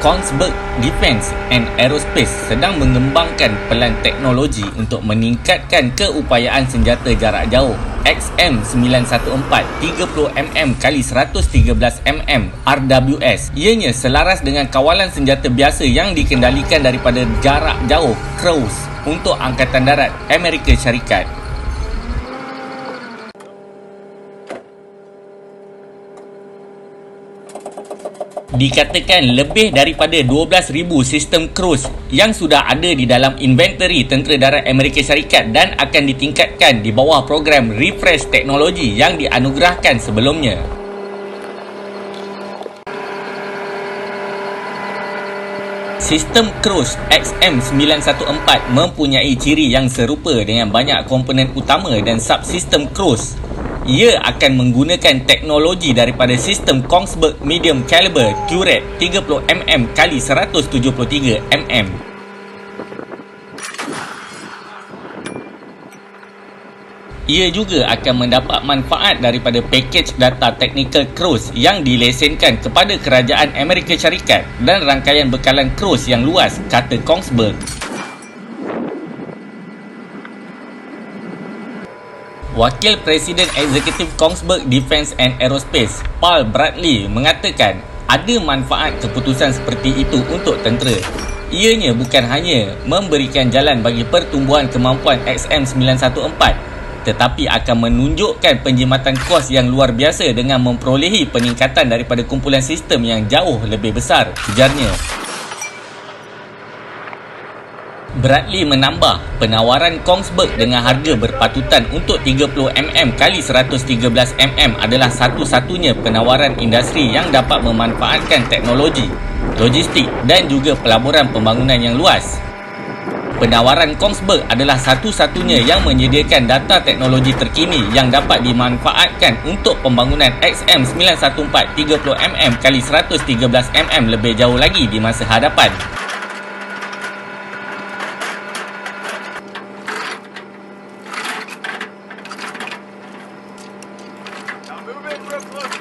Kongsberg Defence and Aerospace sedang mengembangkan pelan teknologi untuk meningkatkan keupayaan senjata jarak jauh XM914 30mm x 113mm RWS. Ianya selaras dengan kawalan senjata biasa yang dikendalikan daripada jarak jauh cruise untuk Angkatan Darat Amerika Syarikat. Dikatakan lebih daripada 12,000 sistem cruise yang sudah ada di dalam inventory Tentera Darat Amerika Syarikat dan akan ditingkatkan di bawah program refresh teknologi yang dianugerahkan sebelumnya. Sistem cruise XM914 mempunyai ciri yang serupa dengan banyak komponen utama dan subsistem cruise ia akan menggunakan teknologi daripada sistem Kongsberg Medium Caliber Turret 30mm x 173mm. Ia juga akan mendapat manfaat daripada pakej data technical cruise yang dilesenkan kepada kerajaan Amerika Syarikat dan rangkaian bekalan cruise yang luas, kata Kongsberg. Wakil Presiden Eksekutif Kongsberg Defence and Aerospace, Paul Bradley mengatakan ada manfaat keputusan seperti itu untuk tentera. Ianya bukan hanya memberikan jalan bagi pertumbuhan kemampuan XM914 tetapi akan menunjukkan penjimatan kos yang luar biasa dengan memperolehi peningkatan daripada kumpulan sistem yang jauh lebih besar, ujarnya. Bradley menambah penawaran Kongsberg dengan harga berpatutan untuk 30mm x 113mm adalah satu-satunya penawaran industri yang dapat memanfaatkan teknologi, logistik dan juga pelaburan pembangunan yang luas. Penawaran Kongsberg adalah satu-satunya yang menyediakan data teknologi terkini yang dapat dimanfaatkan untuk pembangunan XM914 30mm x 113mm lebih jauh lagi di masa hadapan. Look, look.